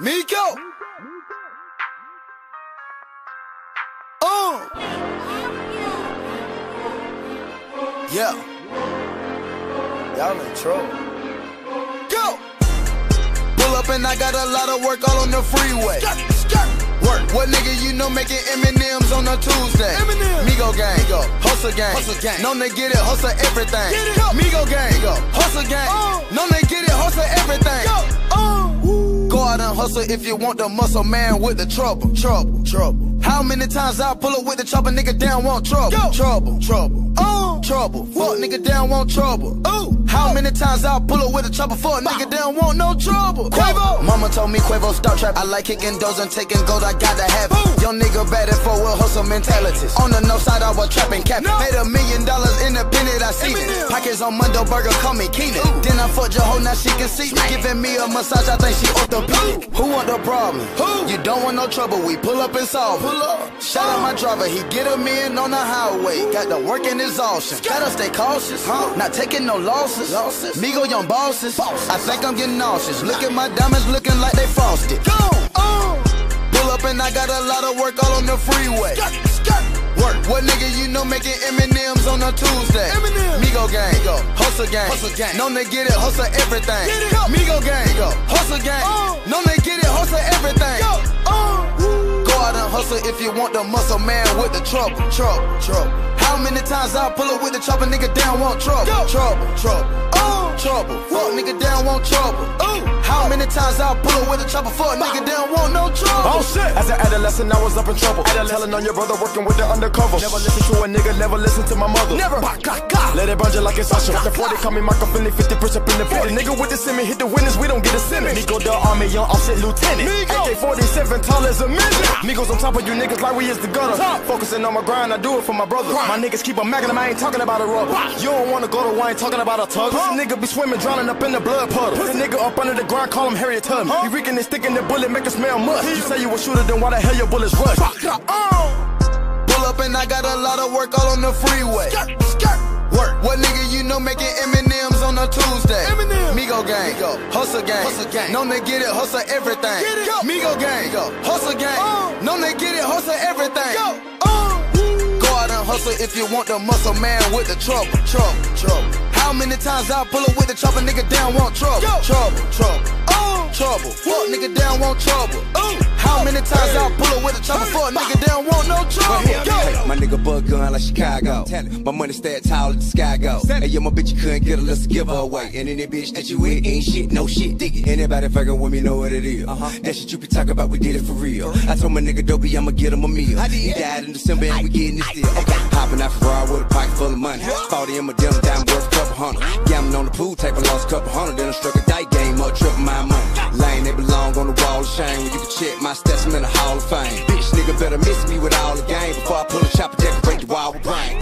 Miko. Uh. Yeah. Y'all in trouble. Go. Pull up and I got a lot of work all on the freeway. Work. What nigga you know making M&M's on a Tuesday? Migo gang. Migo. Hustle gang. Hustle gang. Known to get it, hustle everything. Get it. Migo gang. Migo. Hustle gang. Uh. Known to get it, hustle everything. Go. Go out and hustle if you want the muscle man with the trouble. Trouble. Trouble. How many times I pull up with the chopper, nigga down want trouble. Go. Trouble. Trouble. Oh, Trouble. Fuck nigga down want trouble. Ooh. How many times I pull up with a chopper for a nigga down want no trouble? Quavo. Mama told me Quavo stop trap. I like kicking doors and taking gold. I gotta have it. Young nigga bad for with hustle mentalities. On the north side I was trapping cap. No. Made a million dollars independent. I see it. Pockets on Mundo Burger, call me Keenan. Then I fuck your hoe, now she can see me. Giving me a massage, I think she orthopedic. Want the problem? Who? You don't want no trouble. We pull up and solve it. Pull up. Shout out my driver, he get him in on the highway. Got the work in exhaustion. Gotta stay cautious, Huh? Not taking no losses. Losses. Migo young bosses. Bosses. I think I'm getting nauseous. Look at my diamonds looking like they frosted. Go. Uh. Pull up and I got a lot of work all on the freeway. Skirt. Skirt. Work. What nigga you know making M&M's on a Tuesday? Eminem. Migo gang. Migo. Hustle gang. Hustle gang. Known to get it, hustle everything. Get it. Migo gang. Migo. Hustle gang. Uh. Known to get it, hustle everything. Go. Go out and hustle if you want the muscle man with the trouble. Trouble. Trouble. How many times I pull up with the chopper, nigga down want trouble. Go. Trouble. Trouble. Trouble. Fuck nigga down want trouble. Ooh. How many times I pull up with a chopper, fuck nigga down want no trouble. Oh shit. As an adolescent, I was up in trouble. Telling on your brother, working with the undercover. Never listen to a nigga, never listen to my mother. Never. Let it burn you like it's Usher. The 40 call me Michael Finley, 50 push up in the 50. Nigga with the semi, hit the winners, we don't get a sentence. Migo the army, young offset lieutenant. AK 47, tall as a midget. Migos on top of you niggas like we is the gutter. Focusing on my grind, I do it for my brother. My niggas keep a macking them, I ain't talking about a rubber. You don't wanna go to wine, talking about a tug. This nigga be swimming, drowning up in the blood puddle. This nigga up under the ground, call him Harriet Tubman. Huh? He reeking and sticking the bullet, make it smell must. You say you a shooter, then why the hell your bullets rush? Uh. Pull up and I got a lot of work all on the freeway. Skirt. Skirt. Work. What nigga you know making M&M's on a Tuesday? Eminem. Migo gang. Migo. Hustle gang. Hustle gang. Known to get it, hustle everything. Get it. Go. Migo gang. Migo. Hustle gang. Uh. Known to get it, hustle everything. Go. Uh. Go out and hustle if you want the muscle man with the trouble. Trouble. Trouble. How many times I pull up with the chopper, nigga down want trouble. Go. Trouble. Trouble. Oh. Trouble. Fuck nigga down want trouble. Ooh. How many times I pull up with a chopper, fuck nigga down want no trouble. Go. My nigga bug gun like Chicago. My money stay tall as the sky go. Hey, yo, my bitch, you couldn't get a list to give her away. And any bitch that you with ain't shit, no shit, dig it. Anybody fucking with me know what it is. That shit you be talking about, we did it for real. I told my nigga Dopey I'ma get him a meal. He died in December and we getting it still. Okay. Hopping out Ferrari with a pocket full of money. 40 in my dim dime worth a couple hundred. Gambling on the pool table, lost a couple hundred. Then I struck a dice game up, triple my money. Lane, they belong on the wall of shame. When you can check my stats, I'm in the Hall of Fame. Bitch, nigga better miss me with all the game before I pull a chopper break the wall with brain.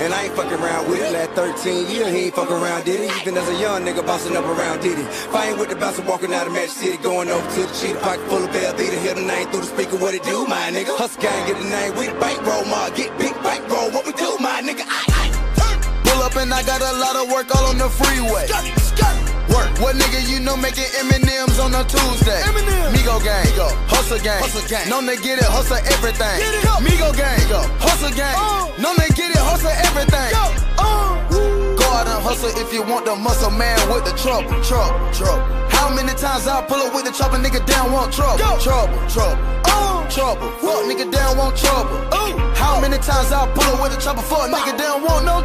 And I ain't fucking around with it. Last 13 years, he ain't fucking around, did he? Even as a young nigga bouncing up around, did he? I ain't with the bouncer walking out of Magic City, going over to the cheetah pocket full of bell beater, hear the name through the speaker, what it do, my nigga? Hustle gang, get the name we with bankroll, ma. Get big bankroll, what we do, my nigga? I, aye. Pull up and I got a lot of work all on the freeway. Skirt. Skirt. Work. What nigga you know making M&M's on a Tuesday? Eminem. Migo gang. Migo. Hustle gang. Hustle gang. Known to get it, hustle everything. Get it. Go. Migo gang. Hustle if you want the muscle man with the trouble. Trouble. Trouble. How many times I pull up with the chopper, nigga down want trouble. Go. Trouble. Trouble. Oh, Trouble. Fuck nigga down want trouble. Ooh. How many times I pull up with the chopper, fuck nigga down want no